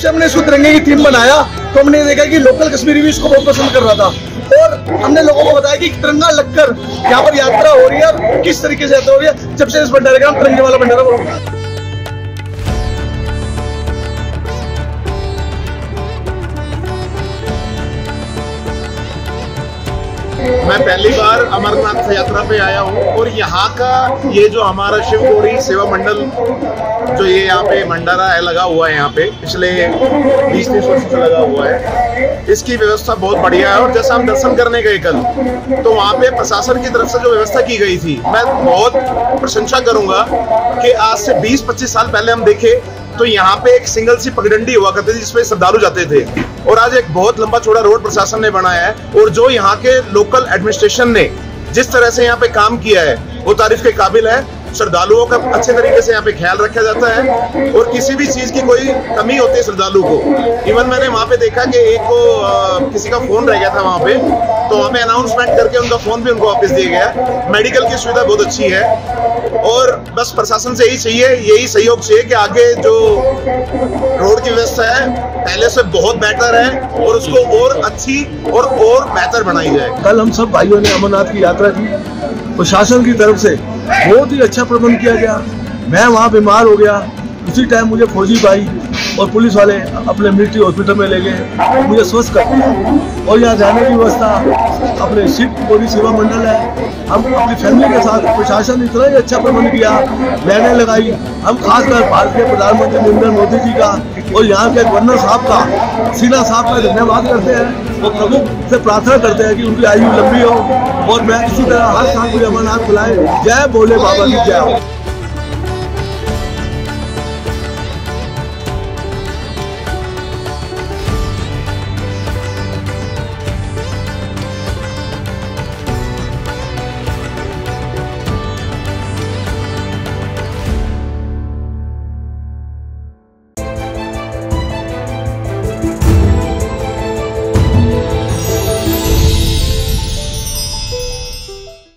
से हमने इसको तिरंगे की थीम बनाया तो हमने देखा कि लोकल कश्मीरी भी इसको बहुत पसंद कर रहा था। और हमने लोगों को बताया कि तिरंगा लगकर यहाँ पर यात्रा हो रही है और किस तरीके से यात्रा हो रही है, जब से इस भंडारे का हम तिरंगे वाला भंडारा बोल। मैं पहली बार अमरनाथ यात्रा पे आया हूँ और यहाँ का ये जो हमारा शिव गौरी सेवा मंडल, जो ये यहाँ पे भंडारा है, लगा हुआ है यहाँ पे, पिछले बीस तीस वर्ष से लगा हुआ है, इसकी व्यवस्था बहुत बढ़िया है और जैसा हम दर्शन करने गए कल तो वहाँ पे प्रशासन की तरफ़ से जो व्यवस्था की गई थी, मैं बहुत प्रशंसा करूँगा कि आज से 20-25 साल पहले हम देखे तो यहाँ पे एक सिंगल सी पगडंडी हुआ करती थी जिसपे श्रद्धालु जाते थे। और आज एक बहुत लंबा चौड़ा रोड प्रशासन ने बनाया है, और जो यहाँ के लोकल एडमिनिस्ट्रेशन ने जिस तरह से यहाँ पे काम किया है, वो तारीफ़ के काबिल है। श्रद्धालुओं का अच्छे तरीके से यहाँ पे ख्याल रखा जाता है और किसी भी चीज़ की कोई कमी होती है श्रद्धालु को। इवन मैंने वहाँ पे देखा कि एक को किसी का फ़ोन रह गया था वहाँ पे तो पे अनाउंसमेंट करके उनका फ़ोन भी उनको वापस दिया गया। मेडिकल की सुविधा बहुत अच्छी है और बस प्रशासन से यही चाहिए, यही सहयोग चाहिए कि आगे जो रोड की व्यवस्था है, पहले से बहुत बेटर है और उसको और अच्छी और और बेहतर बनाई जाए। कल हम सब भाइयों ने अमरनाथ की यात्रा की। प्रशासन की तरफ़ से बहुत ही अच्छा प्रबंध किया गया। मैं वहाँ बीमार हो गया। उसी टाइम मुझे फौजी भाई और पुलिस वाले अपने मिलिट्री हॉस्पिटल में ले गए। मुझे स्वस्थ कर दिया। और यहाँ जाने की व्यवस्था, अपने शिव पूरी सेवा मंडल है। हम अपनी फैमिली के साथ प्रशासन इतना ही अच्छा प्रबंध किया, लाइनें लगाई। हम खासकर भारतीय प्रधानमंत्री नरेंद्र मोदी जी का और यहाँ के गवर्नर साहब का, सीना साहब का धन्यवाद करते हैं। और प्रभु से प्रार्थना करते हैं कि उनकी आयु लंबी हो। और मैं इसी तरह हर साल मुझे अमरनाथ बुलाए। जय भोले बाबा की जय हो।